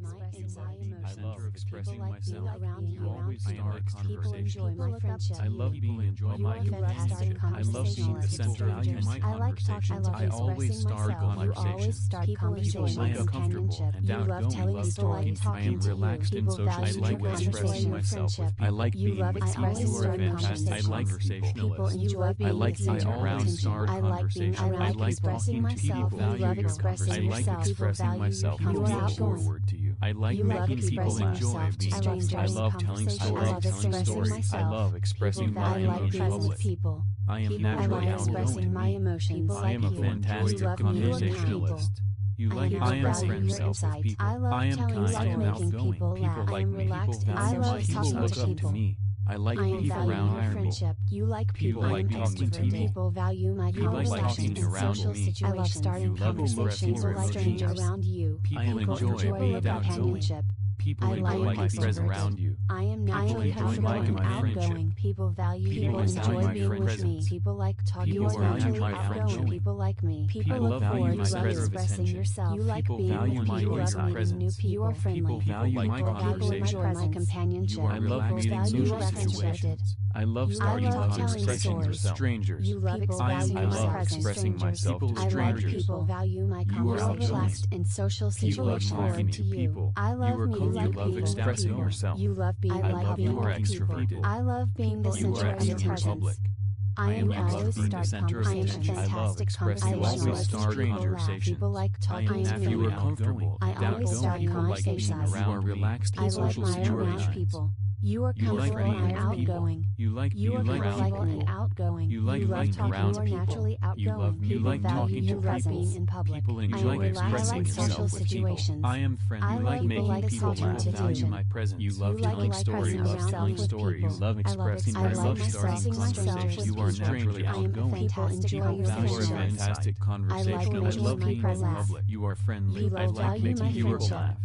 expressing my emotions. I love expressing myself. Like around you always start conversation. People. I love being enjoy my conversation. I love being the center of my conversation. I always start conversations. People like my comfortable and outgoing. Love talking. I am relaxed and social. I like expressing myself with people. I like being with people. You are fantastic. I like conversationalist. I like being around start conversation. I like talking to people. I like expressing myself. I like expressing myself. Moving forward to you. I like you making people enjoy being I love, I love telling stories. I love telling stories. I love expressing my emotions. Like people. I am people naturally I expressing my emotions. I am a fantastic conversationalist. You like expressing yourself. friends with people. I love I am kind. I am outgoing. People like me. People value me. People look up to me. I like I being around your friendship. You like people. people like talking to people. People value my people conversations like and social situations. I love starting you conversations with strangers around you. People I enjoy being companionship. People I enjoy like my presence around you. I am naturally comfortable and outgoing. People value people enjoy being with me. People like talking. You are naturally outgoing. People like me. People look forward to expressing yourself. You like being with me. You love meeting new people. You are friendly. People value my conversation. my companionship. I love meeting social situations. I love starting stories. with strangers. You love people I, I love presence. expressing myself people to strangers. I love people. You are relaxed in social situations. You love talking to people. I love you are cool. You love expressing people. yourself. You love being I love being you are extroverted. I love being the center of your presence. I am always start center of attention. I love expressing you always start. People like talking to me. You are comfortable. I always start conversations. You are relaxed in social situations. People. You are comfortable you like and outgoing. You like you are like people. and outgoing. You like you talking around you naturally outgoing. You love you like talking to people. In public. People enjoy I expressing yourself with people. I am friendly. You like making people laugh. Value my presence. You love telling stories. You love telling stories. You love expressing. I love starting conversations. You are naturally outgoing. People value your fantastic conversation. I love being in public. You are friendly. I like making people laugh.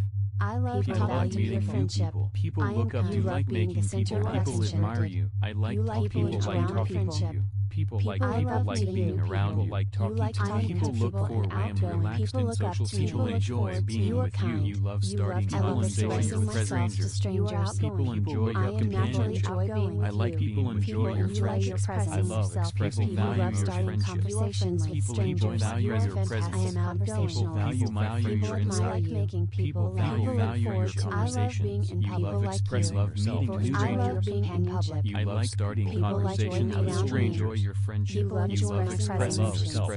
I love people like meeting new people. People look up to you like making people. People admire you. I like you like people, people like talking to you. People, people like people like being you. around people you. like talking you like to me. People look for when relaxed and social people enjoy being with you. You love starting conversations with strangers. People enjoy your companionship. I like people enjoy your friendship. I love expressing value your friendship. People enjoy value your presence. People value my your insight. People value value your conversations. You love expressing love meeting new strangers. You love starting conversations with strangers your friendship. You love, you love expressing, yourself. I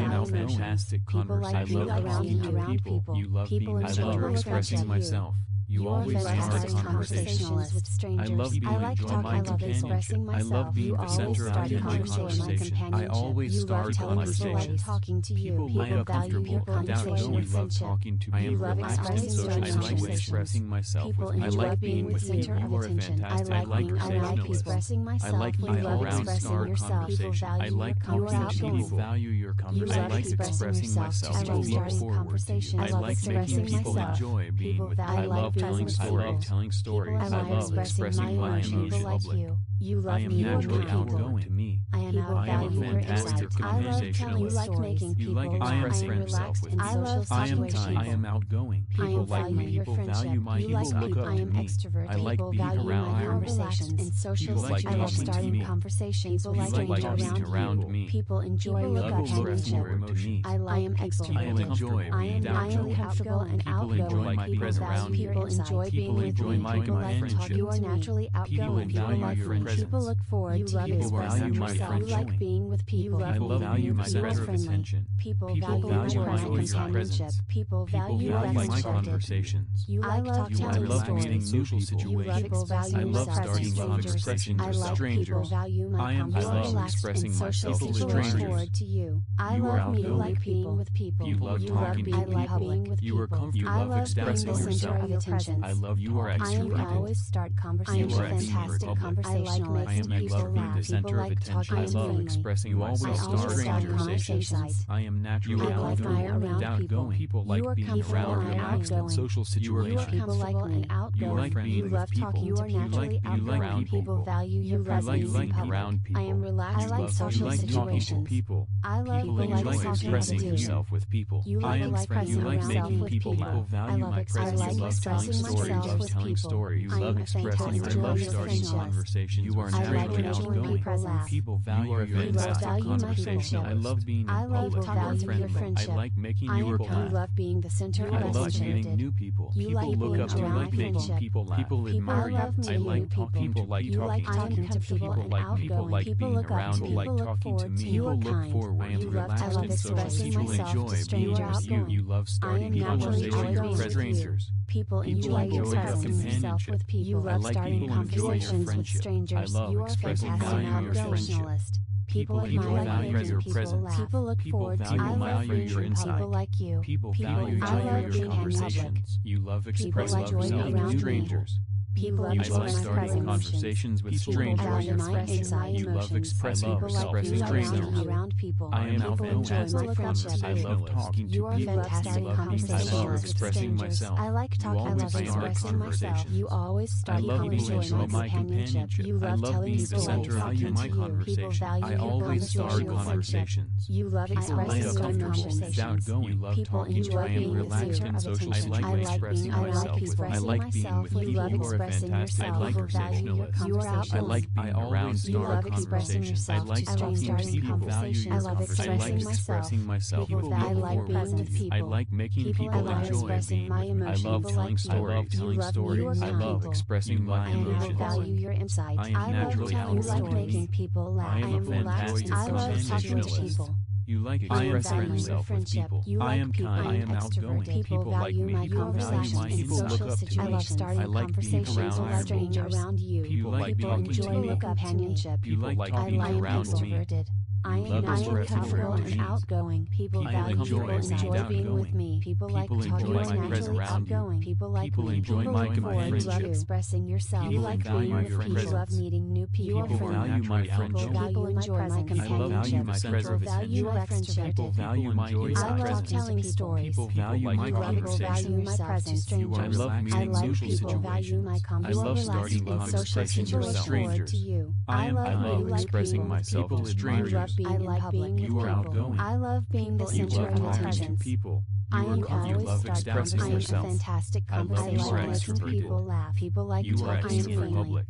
am fantastic. I love around people. You love people. I love expressing myself. You, you always start conversations with strangers. I love being I like talk, my I love expressing myself. I love being you the center of my conversation. I always start conversations. Talking to you, people I am comfortable without knowing love talking to people. I am relaxed and social. I like expressing myself. I like being with people. You are fantastic. I like conversationalist. I like being around start conversation. I like talking to people. Value your conversation. I like expressing myself. I like starting conversations. I like making people enjoy being with. I love telling, stories. I love telling stories. I love expressing my emotions. Like you. You love I am me. naturally outgoing. To me. I am people I am a fantastic conversationalist. You like making people. You like I am relaxed with I love I am time. I am. People like me. People value my people look up to. I like being around I am relaxed in social situations. I love starting conversations. People like talking around me. People enjoy look up to me. I am extroverted. I am comfortable and outgoing. People enjoy my presence around me. People enjoy being with me. People enjoy my friendship. You are naturally outgoing. People enjoy your friendship presence. People look forward you to love you. People value my friend. You like being with people. You love I love value my center of attention. People, people value my companionship. People value my conversations. You like talking I love meeting new people. I love starting conversations with strangers. I am I love expressing myself with strangers. To you. I love meeting like with people. You love talking to people. You are comfortable. You love expressing yourself. I love you are extroverted. I always start conversations. You are extroverted like me. I am you love being the center of attention. I love expressing you always start conversations. I am naturally outgoing, outgoing. People like being around relaxed and social situations. You like and outgoing. You like being with people. You are naturally around People people. value like being around people. I am relaxed. I like social situations. People. I love people. You like expressing yourself with people. I am friend. You like making people laugh. Value my presence. I like expressing myself with people. You love telling stories. You love expressing your love starting conversations you are naturally outgoing. People value your fantastic conversation. I love being in public. You're friendly. I like making you a You love being the center of attention. I love meeting new people. People look up to you. Like making people laugh. People admire you. I like talking. People like talking to people. People like people like being around. People like talking to me. People look forward. I am relaxed and social. People enjoy being with you. You love starting conversations with strangers. People enjoy yourself with people. You love starting conversations with strangers. I love you are expressing value your friendship. People, people enjoy value your, presence. presence. Laugh. People look people forward value, to I love value your insight. People like you. People, people value your conversations. You love expressing yourself to strangers. People you love starting conversations with people strangers. You anxiety you love expressing people expressing like strangers. Around people. I am people fantastic friendships. I love talking to you. Are fantastic I conversations. I love expressing myself. I like talking. to love. You always start conversations. My companionship. You love being the center of to you. I always start conversations. You love expressing your emotions. You love people talking to I am relaxed and social. I like expressing myself. I like being with people who are expressing fantastic. yourself. I like conversationalists. You are I like being I around you love expressing I like talking to people. Value I love expressing myself. myself people I like people. I like making people, people I enjoy expressing my emotions. I love telling stories. I love telling stories. I love expressing my emotions. I value your insights. I love telling stories. Making people laugh. I am. I love talking to people. You like expressing yourself with people. You like I am people. kind. I am outgoing. People, people like me. People value my people look up to me. I love starting I like conversations with strangers around you. People, people like being enjoy companionship. People like being around me. I am not comfortable and outgoing. People value people enjoy being with me. People like talking naturally outgoing. People like people enjoy people my friendship. You love expressing yourself. You like being with people. You love meeting new people. People value my friendship. People enjoy my companionship. People value my friendship. People value my presence. I love telling stories. People value my conversation. my presence. Strangers. I love meeting social situations. I love starting love expressions with strangers. I am I love expressing myself to strangers love being I in like public. Being you are people. outgoing. I love being the center of attention. People. You I am always expressing I am yourself. a fantastic conversationalist. People laugh. People like you talk. I am friendly.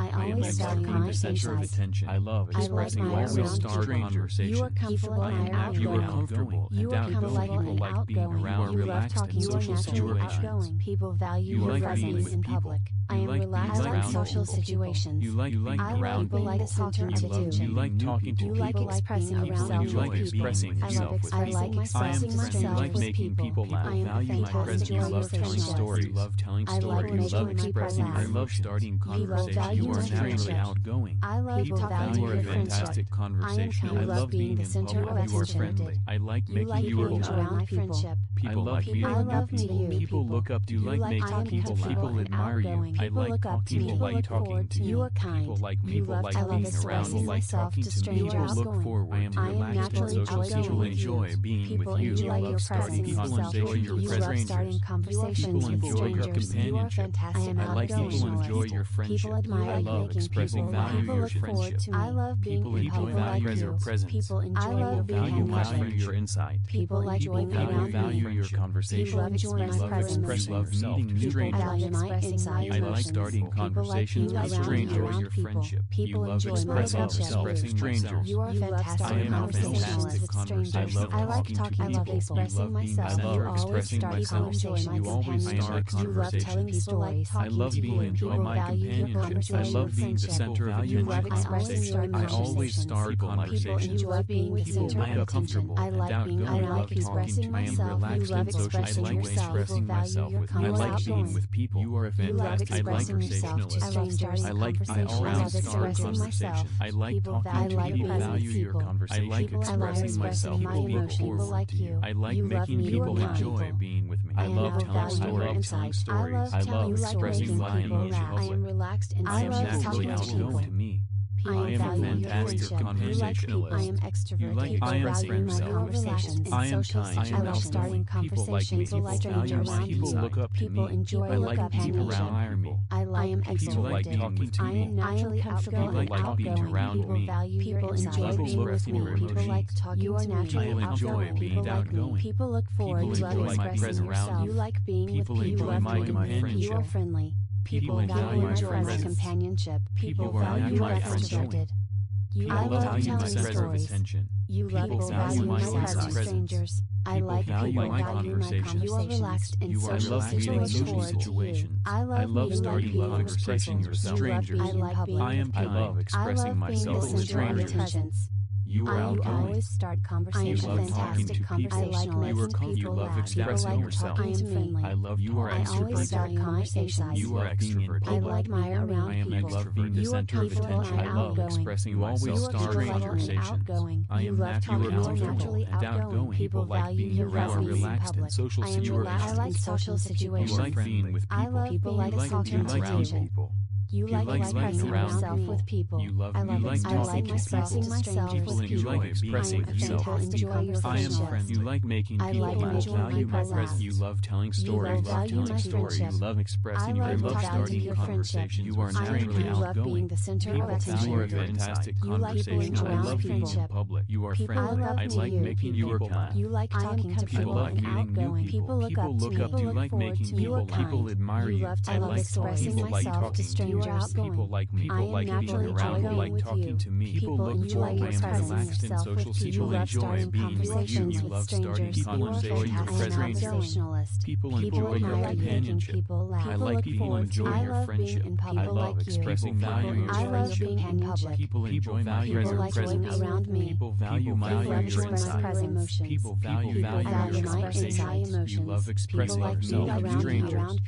I always value my center of attention. I love expressing I like my will start conversations. You are comfortable and outgoing. You are comfortable you are like and outgoing. You are relaxed in social situations. People value your presence in public. I am relaxed in social situations. You like being around people. like center of attention. You like talking to people. You like expressing yourself. You like expressing yourself with people. I like expressing myself with people. making people laugh. I value my presence. You love telling stories. You love telling stories. You love expressing. I love starting conversations. You you are naturally outgoing. I love People value your fantastic conversationalist. I, I love being, the center center attention. You are friendly. I like you making like you around people. People like being people. People look up to you. Like making people. People admire you. I like talking. People like talking to you. People like. People like being around. People like talking to me. People look forward. I am relaxed in social People enjoy being with you. You love starting conversations. You love starting conversations with strangers. You are fantastic. I like people enjoy your friendship. People admire I love expressing value people your friendship. I love being people enjoy value like your presence. People enjoy I love people value my friend your insight. People like people value, value your conversation. People enjoy my. You love meeting new strangers. I value my insight. I like starting conversations with strangers. Your friendship. People you love expressing yourself with strangers. You are fantastic. I am a fantastic conversation. I like talking to people. Expressing myself. I love expressing myself. You always start conversations. I love being enjoy my companionship. I love being the center of attention. expressing your I always start People conversations. enjoy being the center I am attention. comfortable I like being. I like expressing talking. I am myself. Relaxed love and social. I expressing like yourself. expressing myself with I like being with people. You are a fantastic. I like expressing yourself to conversationalist. I I like I always start conversations. I like talking to people. Value your people. conversation. I like People I expressing myself. People emotions. forward to you. I like making people enjoy being with me. I I love telling stories. insight. telling stories. I love I telling love stories. expressing my people emotions. I am relaxed and comes naturally outgoing to me. I am a fantastic conversationalist. You like I am conversations. I am kind. I am outgoing. People like me. People value my People look up to me. I like people around me. I like people talking to me. I am comfortable and outgoing. People value your. People look forward to me. like talking to me. I enjoy being outgoing. People look forward to expressing yourself. You like being with people. People enjoy my friendship. You are friendly. People, people value my friend's companionship. People, people value my friendship. You I love telling stories. Attention. You love value my presence. strangers. I like value people my value my conversations. You are relaxed in you social are social situations. I love, I love starting love expressing yourself. Strangers. I, like I am I love expressing myself with strangers. You are, you always start conversations. I am fantastic conversational. I like you are cold. You love expressing like yourself. I am friendly. I love you are I always start conversations. You are extroverted. I like my around I am people. I love being the center of attention. I love expressing myself. You always start conversations. I am naturally outgoing. Outgoing people value you are relaxed in social situations. I like social situations. You like being with people. I like being around people. You, you like, like expressing yourself me. with people. You love, I love, like I like expressing myself with people. You like expressing yourself with people. I am friendly. You like making I people like laugh. Value my presence. You love telling stories. You love telling stories. You love expressing your love starting conversation. You are naturally outgoing. You love being the center of attention. You are a fantastic conversation. I love being in public. You are friendly. I like making people kind. You like talking to people. I like meeting new people. People look up to me. People look up to you. You like making people laugh. People admire you. I like expressing myself to strangers strangers, people like me, people like being around, people like talking to me, people look for when I'm relaxed in social people enjoy being with you, you love starting conversations. with strangers, people enjoy your companionship, I like being enjoy your friendship, I love expressing value your friendship, people enjoy value your presence, people value my your insight, people value value your conversations, you love expressing yourself with strangers,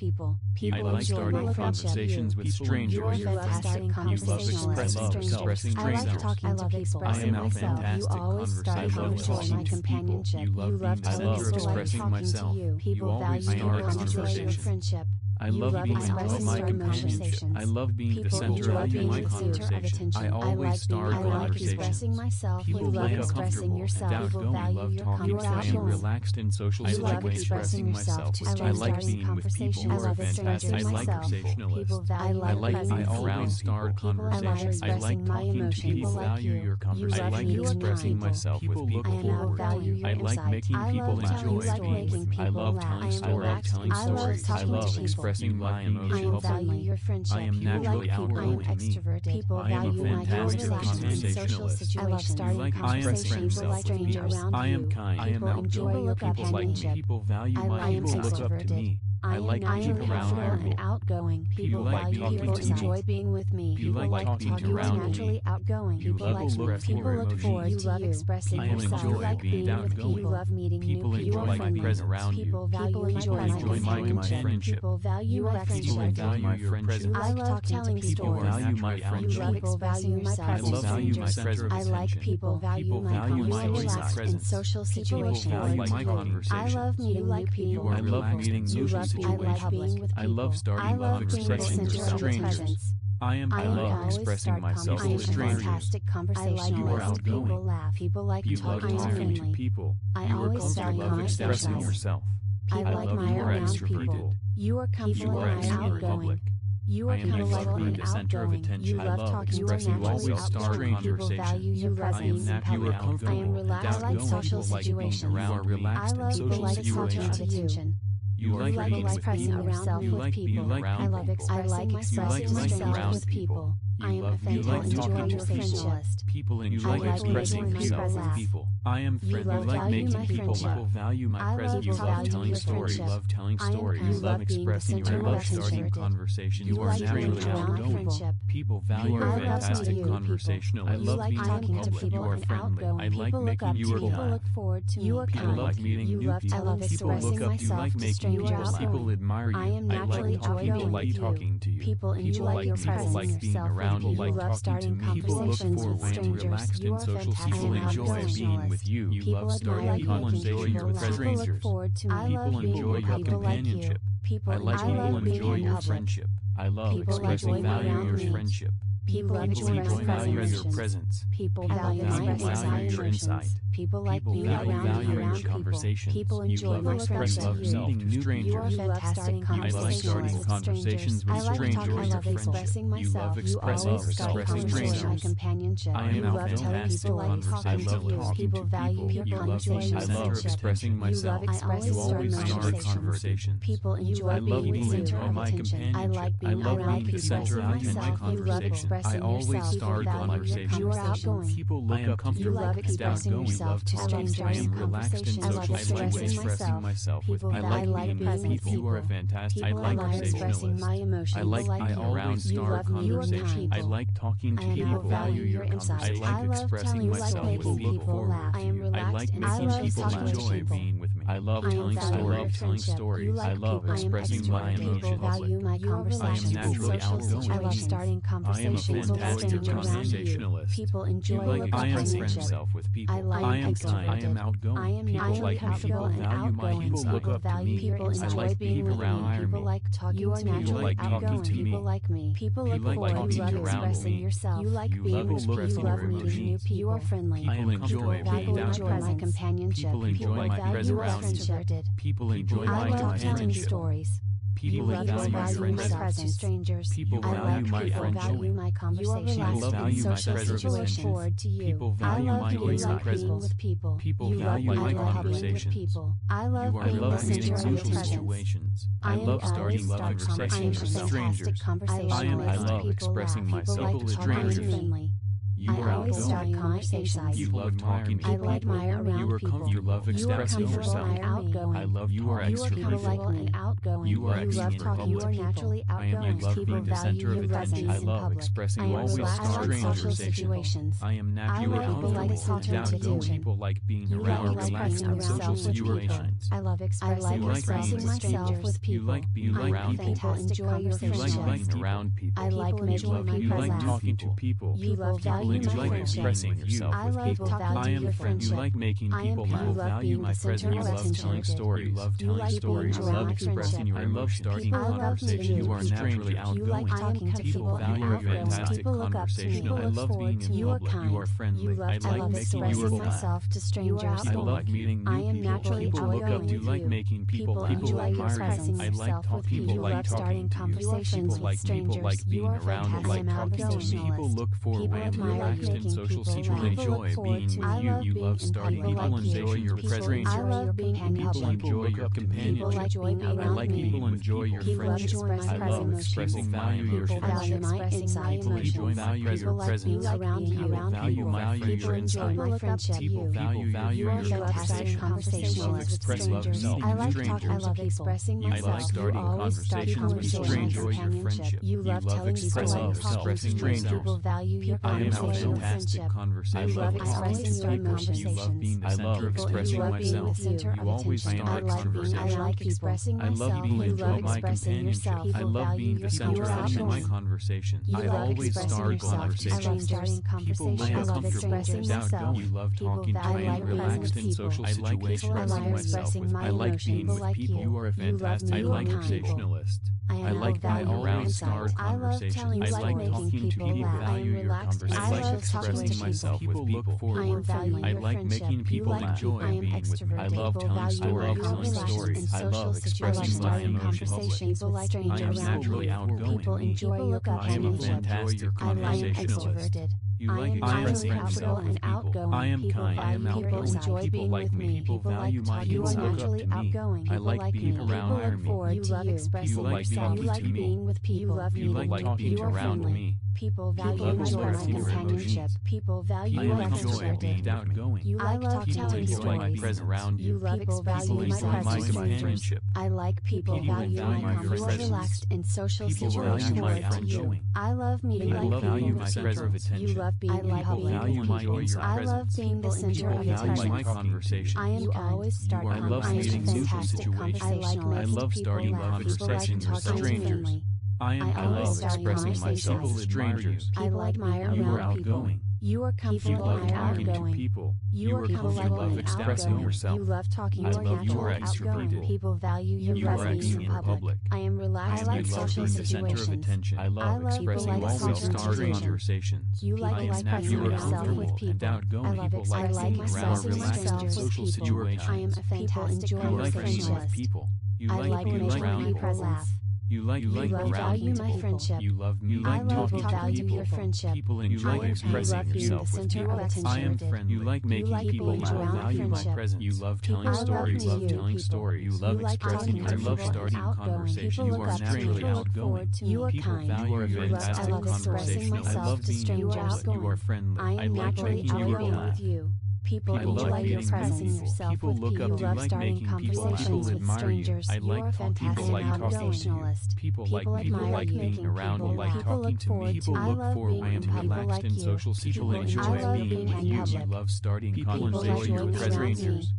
I like starting conversations with strangers strangers. You love expressing I love talking I love to people. I am myself. You always start conversation my companionship. You love to expressing myself. People value your conversation friendship. I love, love being in my companionship. I love being People the center of being my conversation. I always start I like expressing myself. People love expressing yourself. Outgoing. I love talking I am relaxed in social I like expressing myself. I like being with people who are fantastic. I like conversationalists. I like I always start conversations. I like talking to people. Value your conversation. I like expressing myself with people. I like making people enjoy being with me. I love telling stories. I love telling stories. I love expressing expressing my emotions. I value your friendship. I am naturally you like people. I am extroverted. People I am value my conversations in social. I love starting like conversations with strangers. I am kind. I am outgoing. People like me. People value my people look up to me. I, I like being around and outgoing people. people like people enjoy being with me. People, people like talking, to naturally me. outgoing. People, people like express people look emotions. forward to you. Love expressing people yourself. Enjoy like being, with people. people. Love meeting people new people. Enjoy my presence around you. People value people enjoy, my friendship. People value my friendship. People value my friendship. I love telling stories. People value my friendship. People value my presence. I value my presence. I like people value my presence. I love meeting new people. I love meeting new people situations. I love, with I love starting I love, love expressing yourself strangers. I am I, love expressing myself to strangers. I like you are outgoing. People laugh. People like you talking to people. I you are comfortable expressing yourself. I, I love you are extroverted. You are comfortable in public. You are kind of likely the center of attention. You love I love talking. expressing you always start conversation. You presence I am naturally outgoing. I am relaxed. I like social situations. You are relaxed I love in social. You, you are like being with people. Yourself you with like people. being around people. I like expressing myself with people. You I am love me. You like talking to people. People enjoy I like expressing yourself with people. I am friendly. You like making people laugh. People value my presence. You love telling stories. You love telling stories. You love expressing your emotions. Starting conversation. You are naturally outgoing. People value your fantastic conversational. I love being public. You are friendly. I like making you laugh. You are kind. I like meeting new people. People look up. You like making people. People admire you. I like talking. To you. People like people like being around around you. Like love starting conversations with strangers. You are fantastic. People enjoy being with you. You love starting conversations with strangers. People enjoy your companionship. I like people enjoy your friendship. I love expressing value in your friendship. People enjoy value your presence. People value value your insight. People like people you around, value around conversations. People, people enjoy you love expressing yourself strangers. You love starting you conversations like starting with conversations with strangers. I like, talking I love expressing myself. You love expressing, you always expressing strangers. My companionship. I am you love telling people like talking to you. People value people. People enjoy your I love expressing myself. You love expressing you always start conversations. People enjoy being with center of attention. I like being around people. Center of attention conversation. I always start conversations. You are outgoing. People look up to you. You love expressing yourself myself to strangers. I am relaxed and social. I like expressing myself with people. I like being with people. You are fantastic. I like conversationalists. I like I always start conversation. I like talking to people. value your conversation. I like expressing myself with people. I am relaxed. I like making people enjoy being with me me. I love I telling stories. telling stories. Like I love people. expressing I my emotions. Value my conversations. I am naturally outgoing. I love starting conversations. I am a fantastic conversationalist. People enjoy you like I am with people. I, like I am kind. I am outgoing. I am people like me. People value my insight. People look up to me. People enjoy being around me. People like talking to me. People like talking to. People like me. People look forward to you expressing yourself. You like being with people. You love meeting new people. You are friendly. I enjoy being around my companionship. People enjoy my presence People enjoy I my love telling stories. People you value my presence strangers. People value my friendship. Value my conversation. Value my situations. forward to you. People value my voice. With people. people value my conversations. People. I love social situations. I love starting love conversations with strangers. I love expressing myself with strangers. You I always outgoing. start conversations. You love talking to I people. like my around you are people. You love expressing you yourself. And outgoing. I love you are extroverted. and outgoing. You are you love talking. You are naturally outgoing. I am you love people being the center of attention. I love expressing. I always start conversations. I am naturally outgoing. Outgoing people like being around. Relaxed in social situations. I love expressing myself with people. You like being around people. You like being around people. I like making. You like talking to people. You love you like expressing yourself with people. I am a friend. You like making people laugh. value my presence. You love telling stories. You love telling stories. You love expressing your emotions. I love starting conversations. You are naturally outgoing. People value your fantastic conversation. I love being in public. You are friendly. I like making you laugh. I like meeting new people. People look up. You like making people laugh. People admire you. I like talking. People like talking to you. People like people like being around. Like talking to me. People look for way to relaxed in social situations. enjoy being with I you. You love starting people. Enjoy your presence. I love being People enjoy your companionship. I like people. Enjoy your friendship. I love expressing value your friendship. People enjoy value your presence. People value my your insight. People value value your conversation. Express love yourself. I like talking. I love expressing myself. I like starting conversations with strangers. Enjoy your friendship. You love telling people I expressing myself. People value your I am love fantastic conversation. I love expressing your emotions. You love being the center of expressing myself. You always start conversations. I like expressing myself. I love being the my companionship. I love being the center of my conversation. I always start conversations. People lay uncomfortable chairs outgoing. You love talking to I am relaxed in social situations. I like expressing myself. I like being with people. You are a fantastic. I conversationalist. I, like my own insights. I love telling you I like making people. I value your conversation. I love talking to myself with people. I am valuing I like making people enjoy being with me. I love telling stories. I love telling stories. I love expressing my emotions. I am naturally outgoing. People enjoy your company. I am a fantastic conversationalist. You I like expressing yourself with people. I am kind. I am outgoing. People, enjoy people like me. People value my inside up to me. I like people around me. You love expressing yourself. You like being with people. You like talking around me. People value People enjoyment love and your companionship. emotions. People value I You your like enjoy extroverted. being outgoing. You I love talking telling to People enjoy my stories. presence around You you. love People expressing value People my enjoy my presence. companionship. I like people People value value my my You are presence. relaxed in social People situations value my you. outgoing. I love meeting You I like new value my the center of attention. You love being I in like public. value my people. your I love being the center enjoy of People value attention. my attention. conversation. I am You kind. always start You are- I love starting conversations. starting new I am I always expressing myself with strangers. People admire you are outgoing. You are comfortable. You love talking outgoing. to people. You, you are comfortable. You love expressing yourself. You love talking. You I. You are outgoing. People value your you presence in public. public. I am relaxed. I like social situations. The center of attention. I love, I like expressing like myself. Starting conversations. You like I am natural. Yourself with people. And outgoing. I love people like I like myself relaxed in social situations. I am a fantastic conversationalist. You like being around people. You like you like value my friendship. You love me. You like I love talking value people. your friendship. People enjoy you like expressing you love yourself with people. I am friendly. You like making you like people laugh. Value my presence. You love telling I stories. Love you love telling stories. You love expressing. Like I love starting conversations. You are naturally outgoing. You are kind. You are fantastic conversational. I love being you are outgoing. You are friendly. I am naturally outgoing with you. People, people enjoy like your presence yourself people with people. You love like starting conversations with strangers. You. You're a fantastic people like conversationalist. People, people like people like being around. People like talking to me. People look forward. I am relaxed in social situations. People enjoy being with you. You love starting conversations with strangers.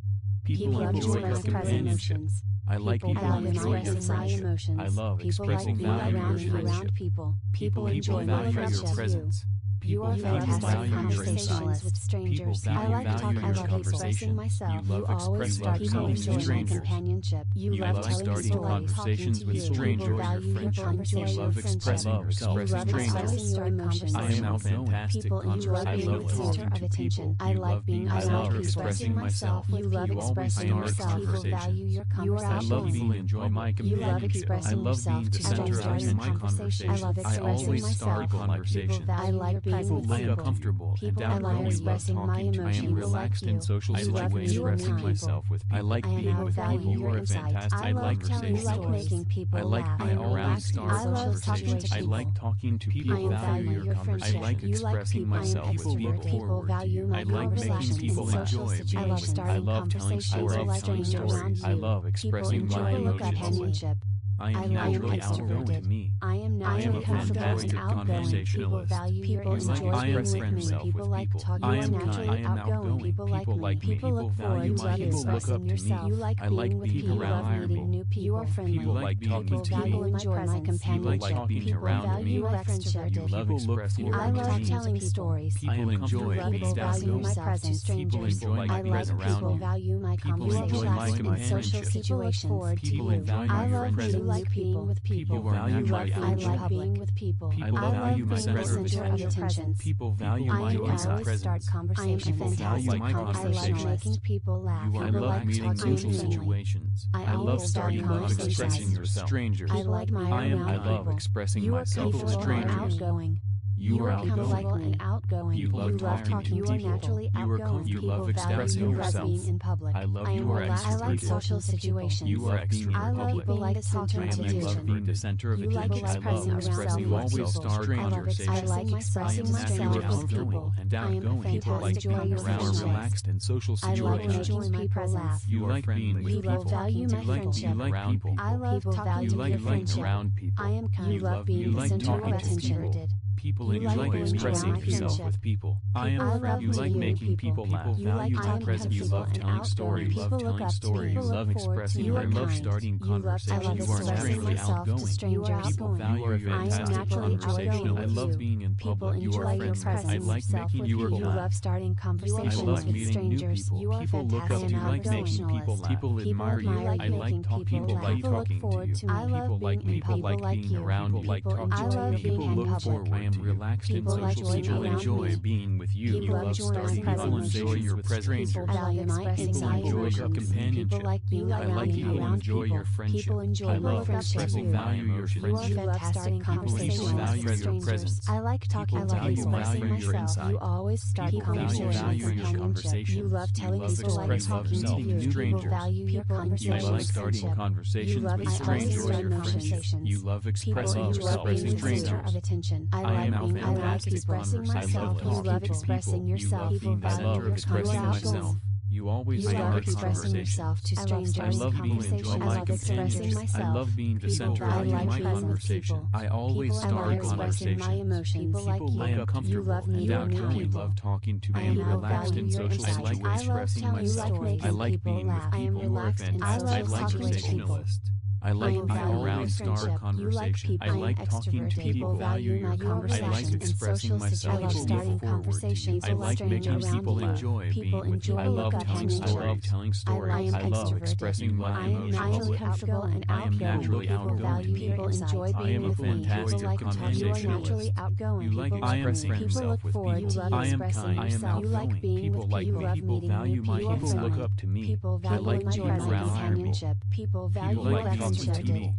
People enjoy your companionship. I like people, people value enjoy your friendship. Emotions. I love people expressing like value around, people. People, people enjoy value your presence. People you are value conversations with strangers. I like to talk. I love expressing myself. You, you always start people enjoying with companionship. You, you love, love telling stories. conversations with strangers. People value your friendships. You love expressing yourself with strangers. I am now fantastic. People, you love being the center of attention. I like being I love expressing myself. You love expressing yourself. People value your conversations. I lovefully enjoy my companionship. You love expressing yourself. I love being the center of my conversation. I love expressing myself. I always start conversations. I like being people I am comfortable people and outgoing. I love talking I am relaxed in social situations. I like expressing myself with people. I like being with people. You are a fantastic. I like making people I like being around stars. I love talking to people. I like talking to people. I value your friendship. I like expressing myself with people. I like making people enjoy being with I love telling stories. I love expressing my emotions. I am I naturally outgoing to me. I am naturally fantastic conversationalist. People enjoy being with me. People like talking. to am. I am outgoing. People like me. People look forward to expressing yourself. You like being with people. You love meeting new people. You are friendly. People like talking to me. People enjoy my companionship. People value my friendship. People look forward I love telling stories. People enjoy people value my presence. People enjoy my presence around you. People value my conversation in social situations. People enjoy my friendship. I like being with people. People value my privilege. I like being with people. People value my presence. People value my presence. I am people value my conversations. I like making people laugh. I love meeting social situations. I love starting love expressing yourself. Strangers. I like my I am I love expressing myself with strangers. You, are outgoing. and outgoing. You love, you love talking, to people. You are naturally you outgoing. you love expressing yourself. Being in public. I love I you are I like social situations. You are extremely I love people like talking center people. I love being the center of attention. You like expressing I love expressing myself to strangers. I like expressing myself with people. And outgoing people like being around relaxed and social situations. I love making people laugh. You like being with people. You people. I love talking to people. You like being around people. I am kind. You love being the center of attention people you enjoy like expressing yourself with people. I am I love you like making people, people laugh. You like time present. You love telling stories. You love telling stories. You love expressing your love starting conversations. You are strangely outgoing. People value your fantastic conversational. I love being in public. You are friendly. I like making you people laugh. love starting conversations with strangers. You new people. Look up to you like making people laugh. People admire you. I like talking. People like talking to you. People like me. People like being around you. Like talking to you. People look forward to people and social people enjoy being with you. People you love starting conversations with strangers. People, I like people enjoy your companionship. People like being I like you People enjoy your friendship. People enjoy I love expressing value your friendship. You love starting conversations with strangers. I like talking. I expressing myself. You always start conversations. You love telling people I like talking to you. People value your conversations. I like starting conversations with strangers. You love expressing yourself. People enjoy being attention. I I like am being I like expressing myself. I love You love expressing yourself. You love being the People center value of expressing myself. You always You love expressing conversation. yourself to strangers. I love being enjoyed by companions. I love being the People center of my conversation. I always start my conversations. emotions. People like you. I am comfortable love and outgoing. people. love talking to I am relaxed in social. I love expressing myself. I like People being with laugh. I I like being around star conversation. You like I like talking to people, value your conversation. I like expressing myself, I starting conversations. I like making people laugh. Enjoy being with enjoy I love telling stories. I love telling stories. I, love expressing my emotions. I am naturally comfortable and outgoing. I am naturally outgoing. People enjoy being with me. I am a fantastic conversationalist. You like expressing yourself with people. I am kind. I am outgoing. People like me. People value my insight. People look up to me. I like being around people. People value constant TV.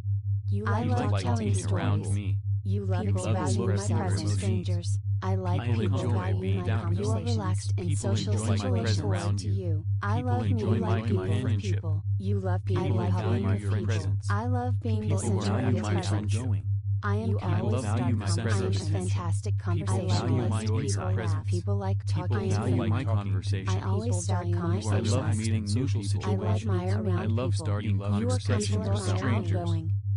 You like, I like telling stories. around me. You love people value my presence, strangers. I like I people value my conversations. You are relaxed in social situations around to you. I people love enjoy my like companionship. People. You love people. I like being your presence. I love being the center of attention. I am you always value my presence. Fantastic conversation. I value my people. presence. People like talking. People value like my conversation. I always value conversation. I love meeting social situations. I admire around I love starting conversations with strangers.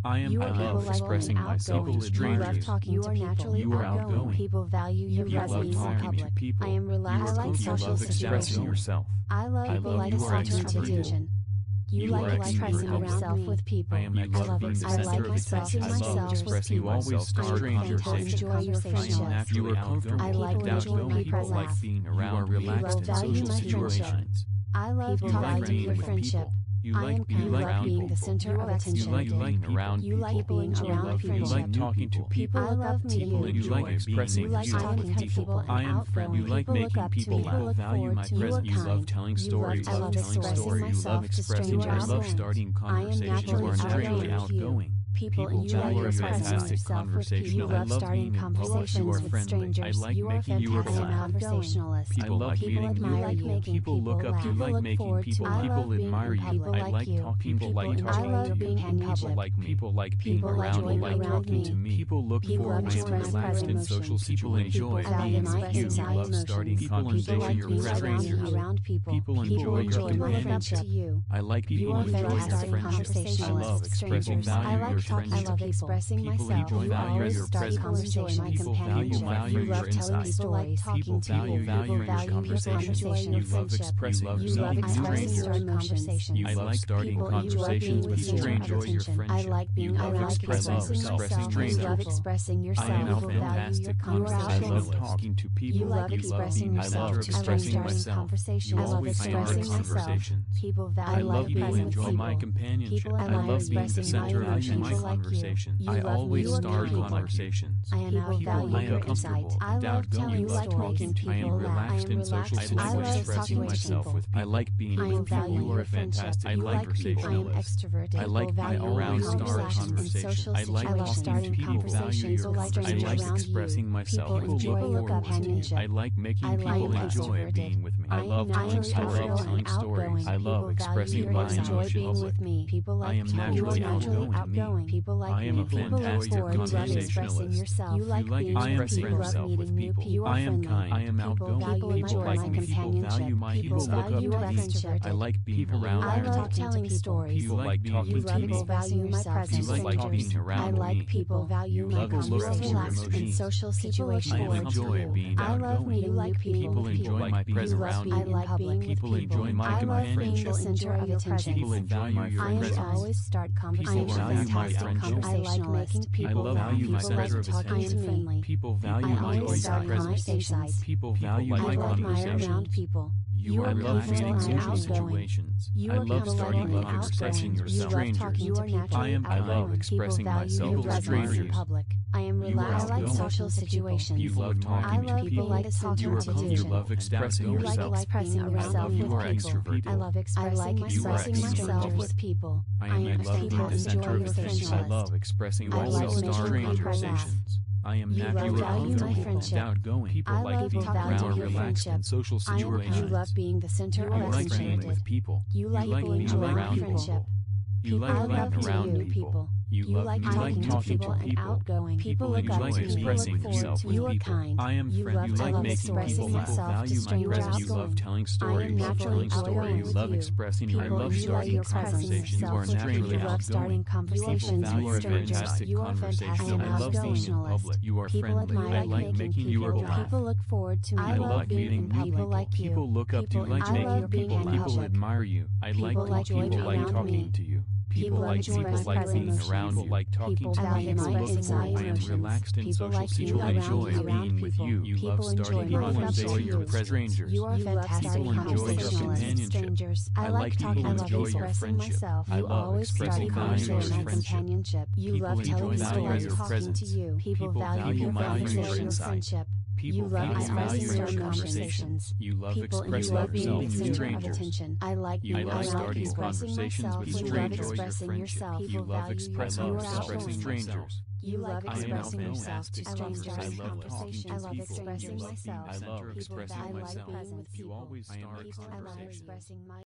I am you I love expressing myself to strangers. You love talking you to are people. Naturally you are outgoing. outgoing. People value your you presence in public. People. I am relaxed. I like social situations. yourself. I love people like social attention. You, you like expressing yourself with people. I am you love being the center of attention. I love expressing myself through conversations. I am naturally outgoing. I like outgoing. People like being around. You are relaxed in social situations. I love talking to your friendship. You I like being, like around being people. the center of attention. You like, being around people. You like being around, around like like talking to people. I love meeting people. You like expressing you like talking to people. I am friendly. You like making people laugh. Value my presence. You love telling stories. You love telling stories. You love expressing. You love starting conversations. You are naturally outgoing people, people and you like expressing yourself with people. You love starting conversations with strangers. Like you are fantastic conversationalist. People, like people admire you. People, people look up to you. Like making people. People admire you. I like talking. People like talking to you. People like people like being around. I like talking to me. People look forward ways to relax in social situations. People enjoy being with you. You love starting conversations with strangers. People enjoy your friendship. I like people enjoy your. I love expressing value talk. I love people. expressing people myself. Enjoy you always start conversation. My companionship. Value you love telling people stories. Like people value, value value conversation. conversation. You love expressing. You love expressing your emotions. You love starting conversations with strangers. Your. I like being. I like expressing myself. You love expressing yourself. I am fantastic. I love talking to people. You love expressing yourself. I love expressing myself. I love expressing myself. People. I love being with people. I love being the center of my like conversation. You. You I always start conversations. I am people value your. I love telling you like talking to I am relaxed in social situations. I like expressing myself with people. I like being with people. You are fantastic. I like people. I am extroverted. I like being around start conversation. I like talking to people. I like expressing myself with people. I like making people enjoy being with me. I love telling stories. I love expressing my emotions. I am naturally outgoing people like I am me. a people look forward to you expressing yourself. You like, you being I am people love meeting new people. You are I am kind. I am outgoing. People, people like my companionship. People value my people value my friendship. I like being around. I love telling stories. You like talking to people. You value my presence. You like being around me. I like people value my conversations in social situations. I enjoy being I love meeting like people. People enjoy my presence around me. I like being people enjoy my friendship. People enjoy my presence. I always start conversations. People value my friendships. I like making people I love how you like of friendly. People value my presence. People value my conversations. people. You are I love reading social situations. You I love starting love expressing yourself. Strangers. You are I am I love expressing myself. Strangers. Public. I am relaxed like social situations. You love talking I love people. people. like talking you are to you love expressing you yourself. like expressing I love yourself you are extroverted. I love expressing, I like myself with people. I am, I am love people enjoy your. I love expressing myself to strangers. I am you not you value my friendship. Outgoing. People I like love being around relaxed in social situations. I you love being the center you of like friendship. with people. You like, you like being around friendship. people. You like being around people people. You, You love like you like talking to talking people to and people. outgoing. People look you up like to expressing look forward yourself with you. You are people. kind. I am You friend. love You like love making people laugh. Value my presence. You love telling stories. am naturally telling stories. You love you. expressing. You love starting conversations. You are naturally you love outgoing. People value a fantastic You are conversation. I love being in public. You are friendly. I like making you people laugh. People look forward to me. I love meeting people people. like you. People look up to you. People Like making people laugh. People admire you. I like People people like talking to you. People like people like being around you, like talking People to value people, my look for inside when emotions. relaxed in People social like you situations, enjoy you, being around with you. You People love starting conversations conversations. with strangers. You are fantastic starting People enjoy your companionship. I like talking who I love enjoy your expressing friendship. myself. I You love always start expressing value conversation and companionship. You People love enjoy telling stories, talking to you. People People value value your value your conversation, insight. friendship. People You love expressing your conversations. You love People expressing enjoy being yourself the to center of strangers. attention. I like You being love around starting people. conversations with You love expressing yourself. You love expressing are yourself to strangers. You love I expressing yourself to strangers. I love talking to I love expressing You love being myself. of People expressing I myself. being with You people. always I start love conversations.